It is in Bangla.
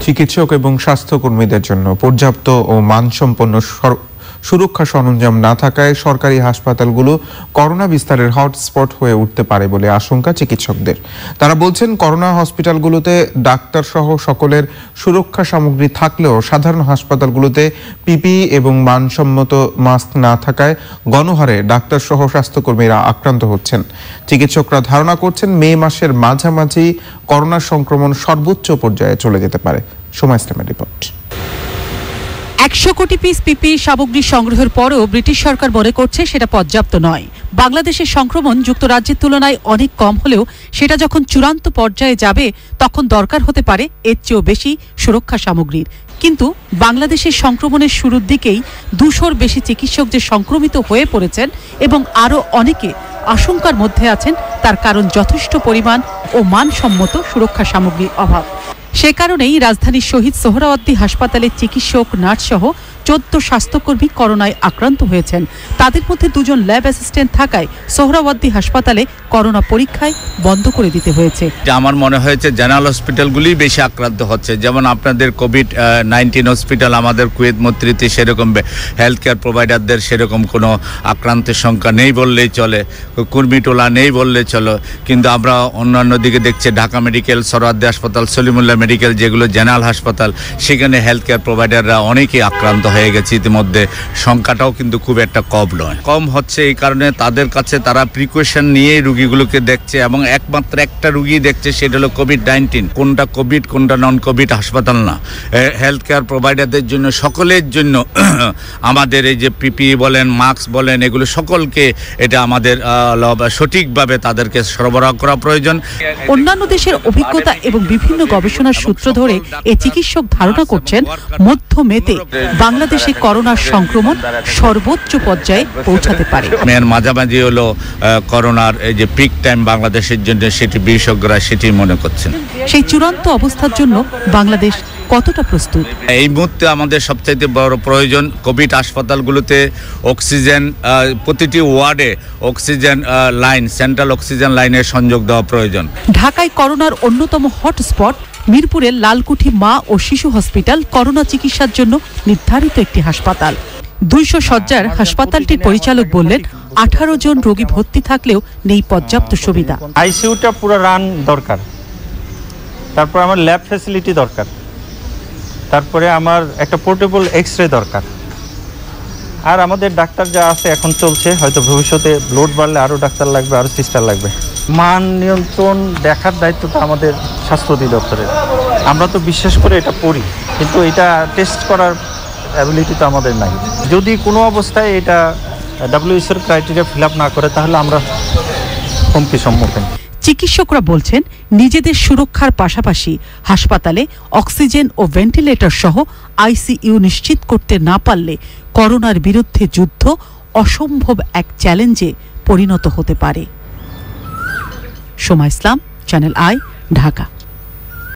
চিকিৎসক এবং স্বাস্থ্যকর্মীদের জন্য পর্যাপ্ত ও মানসম্পন্ন সুরক্ষা সরঞ্জাম না থাকায় সরকারি হাসপাতালগুলো করোনা বিস্তারের হটস্পট হয়ে উঠতে পারে বলে আশঙ্কা চিকিৎসকদের। তারা বলছেন, করোনা হসপিটালগুলোতে ডাক্তার সহ সকলের সুরক্ষা সামগ্রী থাকলেও সাধারণ হাসপাতালগুলোতে পিপি এবং মানসম্মত মাস্ক না থাকায় গণহারে ডাক্তার সহ স্বাস্থ্যকর্মীরা আক্রান্ত হচ্ছেন। চিকিৎসকরা ধারণা করছেন, মে মাসের মাঝামাঝি করোনা সংক্রমণ সর্বোচ্চ পর্যায়ে চলে যেতে পারে। সময় ইসলামের রিপোর্ট। একশো কোটি পিস পিপি সামগ্রী সংগ্রহের পরেও ব্রিটিশ সরকার মনে করছে সেটা পর্যাপ্ত নয়। বাংলাদেশের সংক্রমণ যুক্তরাজ্যের তুলনায় অনেক কম হলেও সেটা যখন চূড়ান্ত পর্যায়ে যাবে, তখন দরকার হতে পারে এর চেয়েও বেশি সুরক্ষা সামগ্রীর। কিন্তু বাংলাদেশের সংক্রমণের শুরুর দিকেই দুশোর বেশি চিকিৎসক যে সংক্রমিত হয়ে পড়েছেন এবং আরও অনেকে আশঙ্কার মধ্যে আছেন, তার কারণ যথেষ্ট পরিমাণ ও মানসম্মত সুরক্ষা সামগ্রীর অভাব। সে কারণেই রাজধানীর শহীদ সোহরাওয়ার্দী হাসপাতালের চিকিৎসক নার্স সহ চোদ্দ স্বাস্থ্যকর্মী করোনায় আক্রান্ত হয়েছেন। তাদের মধ্যে দুজন ল্যাব অ্যাসিস্ট্যান্ট থাকায় সোহরাওয়ার্দী হাসপাতালে করোনা পরীক্ষায় বন্ধ করে দিতে হয়েছে। আমার মনে হয়েছে জেনারেল হসপিটালগুলি বেশি আক্রান্ত হচ্ছে। যেমন আপনাদের কোভিড নাইন্টিন হসপিটাল, আমাদের কুয়েত, মৈত্রীতে সেরকম হেলথ কেয়ার প্রোভাইডারদের সেরকম কোনো আক্রান্তের সংখ্যা নেই বললেই চলে, কুর্মিটোলা নেই বললে চলো। কিন্তু আমরা অন্যান্য দিকে দেখছি, ঢাকা মেডিকেল সরওয়ার্দী হাসপাতাল, সলিমুল্লাহ মেডিকেল যেগুলো জেনারেল হাসপাতাল, সেখানে হেলথ কেয়ার প্রোভাইডাররা অনেকেই আক্রান্ত হয়ে গেছে ইতিমধ্যে। সংখ্যাটাও কিন্তু খুব একটা কম নয়। কম হচ্ছে এই কারণে তাদের কাছে তারা প্রিকশন নিয়েই রুগীগুলোকে দেখছে এবং একমাত্র একটা রুগী দেখছে, সেটা হলো কোভিড নাইন্টিন কোনটা কোভিড কোনটা নন কোভিড হাসপাতাল না। হেলথ কেয়ার প্রোভাইডারদের জন্য, সকলের জন্য আমাদের এই যে পিপি বলেন মাস্ক বলেন, এগুলো সকলকে এটা আমাদের সঠিকভাবে তাদেরকে সরবরাহ করা প্রয়োজন। অন্যান্য দেশের অভিজ্ঞতা এবং বিভিন্ন গবেষণার সূত্র ধরে এই চিকিৎসক ধারণা করছেন মধ্য মেতে বাংলাদেশে করোনার সংক্রমণ সর্বোচ্চ পর্যায়ে পৌঁছাতে পারে। মেয়ের মাঝামাঝি হলো করোনার এই যে পিক টাইম বাংলাদেশের জন্য সেটি বিশেষজ্ঞরা সেটি মনে করছেন। সেই চূড়ান্ত অবস্থার জন্য বাংলাদেশ কতটা প্রস্তুত? এই মুহূর্তে আমাদের সবচাইতে বড় প্রয়োজন কোভিড হাসপাতালগুলোতে অক্সিজেন প্রতিটি ওয়ার্ডে অক্সিজেন লাইন সেন্ট্রাল অক্সিজেন লাইনের সংযোগ দেওয়া প্রয়োজন। ঢাকায় করোনার অন্যতম হটস্পট মিরপুরের লালকুঠি মা ও শিশু হসপিটাল করোনা চিকিৎসার জন্য নির্ধারিত একটি হাসপাতাল। দুইশো শয্যার হাসপাতালটির পরিচালক বললেন আঠারো জন রোগী ভর্তি থাকলেও নেই পর্যাপ্ত সুবিধা। আইসিইউটা পুরো রান দরকার। তারপর আমার ল্যাব ফ্যাসিলিটি দরকার। তারপরে আমার একটা পোর্টেবল এক্স রে দরকার। আর আমাদের ডাক্তার যা আছে এখন চলছে, হয়তো ভবিষ্যতে লোড বাড়লে আরও ডাক্তার লাগবে আরও সিস্টার লাগবে। মান নিয়ন্ত্রণ দেখার দায়িত্বটা আমাদের স্বাস্থ্য অধিদপ্তরের আমরা তো বিশ্বাস করে এটা পড়ি, কিন্তু এটা টেস্ট করার অ্যাবিলিটি তো আমাদের নাই। যদি কোনো অবস্থায় এটা ডাব্লিউএসের ক্রাইটেরিয়া ফিল আপ না করে, তাহলে আমরা হুমকি সম্মুখীন। চিকিৎসকরা বলছেন, নিজেদের সুরক্ষার পাশাপাশি হাসপাতালে অক্সিজেন ও ভেন্টিলেটর সহ আইসিইউ নিশ্চিত করতে না পারলে করোনার বিরুদ্ধে যুদ্ধ অসম্ভব এক চ্যালেঞ্জে পরিণত হতে পারে। Soma Islam channel I Dhaka.